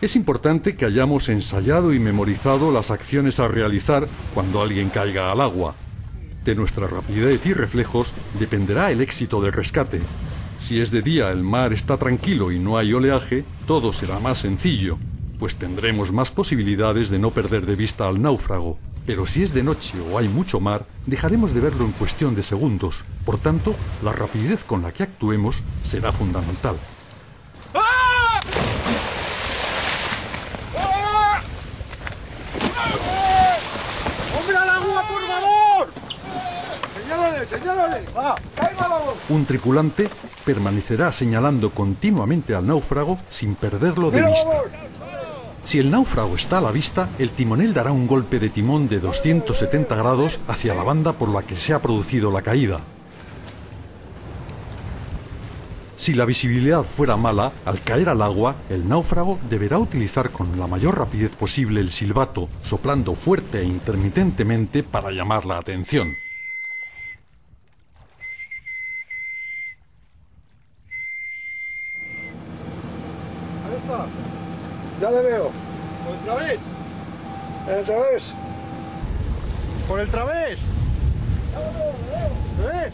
Es importante que hayamos ensayado y memorizado las acciones a realizar cuando alguien caiga al agua. De nuestra rapidez y reflejos dependerá el éxito del rescate. Si es de día el mar está tranquilo y no hay oleaje, todo será más sencillo, pues tendremos más posibilidades de no perder de vista al náufrago. Pero si es de noche o hay mucho mar, dejaremos de verlo en cuestión de segundos. Por tanto, la rapidez con la que actuemos será fundamental. ¡Hombre al agua, por favor! ¡Señálale, señálale! ¡Va! ¡Caiga, vamos! Un tripulante permanecerá señalando continuamente al náufrago sin perderlo de ¡Mira, vista. Si el náufrago está a la vista, el timonel dará un golpe de timón de 270 grados hacia la banda por la que se ha producido la caída. Si la visibilidad fuera mala, al caer al agua, el náufrago deberá utilizar con la mayor rapidez posible el silbato, soplando fuerte e intermitentemente para llamar la atención. Está. Ya le veo. ¿Por el través? ¿El través? ¿Por el través? ¿Ves?